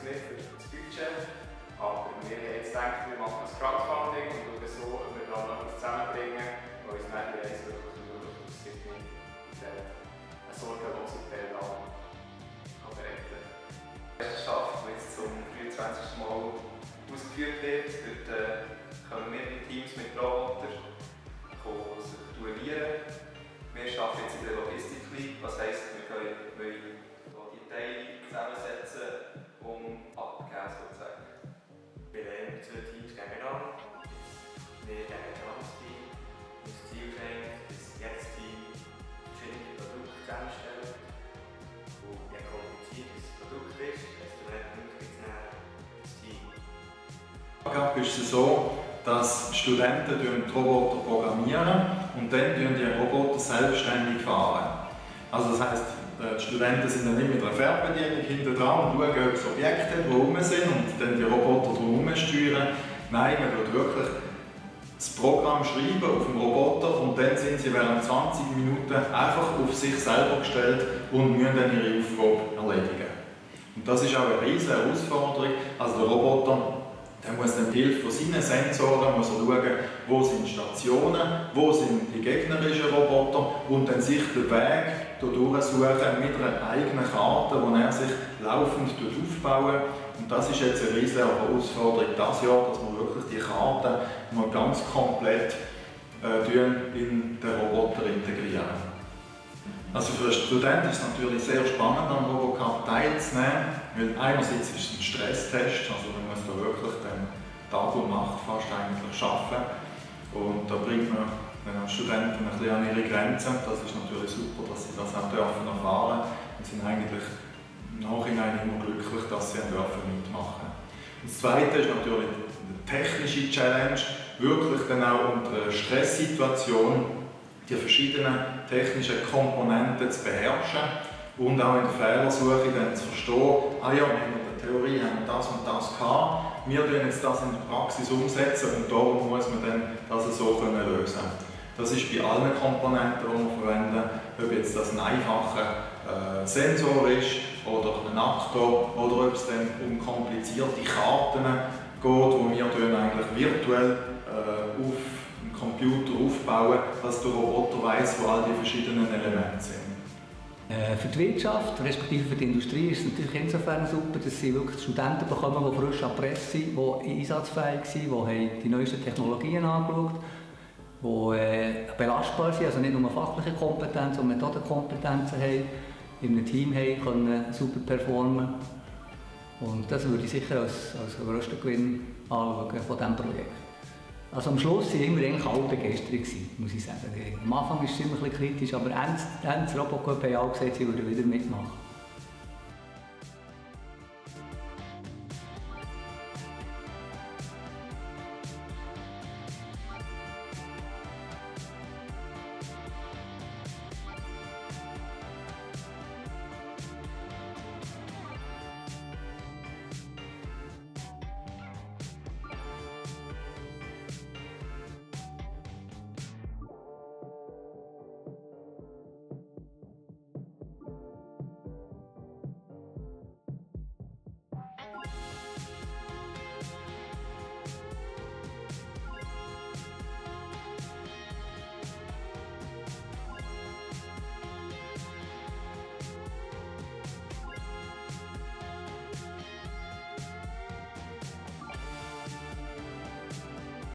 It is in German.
es nicht für das Budget, aber wir haben jetzt gedacht, wir machen ein Crowdfunding und schauen so, ob wir da noch zusammenbringen, was uns dann die Reise wirklich ermöglicht, dass Sydney eine sorgenlose Teil an retten Meisterschaft, die jetzt zum 23. Mal ausgeführt wird. Dort äh, kommen mehrere Teams mit Robotern sich duellieren. Wir arbeiten jetzt in der Logistik League, was heisst, wir können, die Teile zusammensetzen, um abzugeben sozusagen. Wir lernen zwei Teams gegeneinander. Wir gegen ein anderes Team. Unser Ziel ist dass jedes Team verschiedene Produkte zusammenstellt. Und je komplizierter das Produkt ist, desto mehr Punkte gibt es das Team. ist es so, dass Studenten die Roboter programmieren und dann die Roboter selbstständig fahren. Also das heisst, die Studenten sind dann nicht mit einer Fernbedienung hinter dran und schauen, ob es Objekte drumherum sind und dann die Roboter drumherum steuern. Nein, man wird wirklich das Programm schreiben auf dem Roboter und dann sind sie während 20 Minuten einfach auf sich selber gestellt und müssen dann ihre Aufgabe erledigen. Und das ist auch eine riesige Herausforderung. Also der Roboter dann muss er mit Hilfe von seinen Sensoren muss schauen, wo sind Stationen, wo sind die gegnerischen Roboter und dann sich den Weg durchsuchen mit einer eigenen Karte, die er sich laufend aufbauen Und das ist jetzt eine riesige Herausforderung dieses Jahr, dass wir wirklich die Karte mal ganz komplett äh, in den Roboter integrieren. Also für einen Studenten ist es natürlich sehr spannend, am Robocup teilzunehmen, weil einerseits ist es ein Stresstest, also man muss da wirklich dann Tag und Nacht fast eigentlich arbeiten und da bringt man den Studenten ein bisschen an ihre Grenzen. Das ist natürlich super, dass sie das auch dürfen erfahren und sind eigentlich im Nachhinein immer glücklich, dass sie dürfen mitmachen dürfen. Das Zweite ist natürlich die technische Challenge, wirklich dann auch unter einer Stresssituation die verschiedenen technischen Komponenten zu beherrschen und auch in der Fehlersuche dann zu verstehen, ah ja, in der Theorie haben wir das und das gehabt, wir tun jetzt das in der Praxis umsetzen und darum muss man dann das so können lösen. Das ist bei allen Komponenten, die wir verwenden, ob jetzt das ein einfacher äh, Sensor ist oder ein Aktor oder ob es dann um komplizierte Karten geht, die wir eigentlich virtuell äh, auf Computer aufbauen, dass der Roboter weiß, wo all die verschiedenen Elemente sind. Äh, für die Wirtschaft, respektive für die Industrie, ist es natürlich insofern super, dass sie wirklich Studenten bekommen, die frisch an Presse sind, die einsatzfähig sind, die die neuesten Technologien angeschaut haben, die äh, belastbar sind, also nicht nur fachliche Kompetenzen, sondern Methodenkompetenzen haben, in einem Team haben, können super performen. Und das würde ich sicher als, als grössten Gewinn anschauen von diesem Projekt. Also am Schluss waren immer eigentlich alle begeistert, muss ich sagen. Am Anfang war es ziemlich kritisch, aber Ende, Ende Robocop haben alle gesagt, sie würden wieder mitmachen.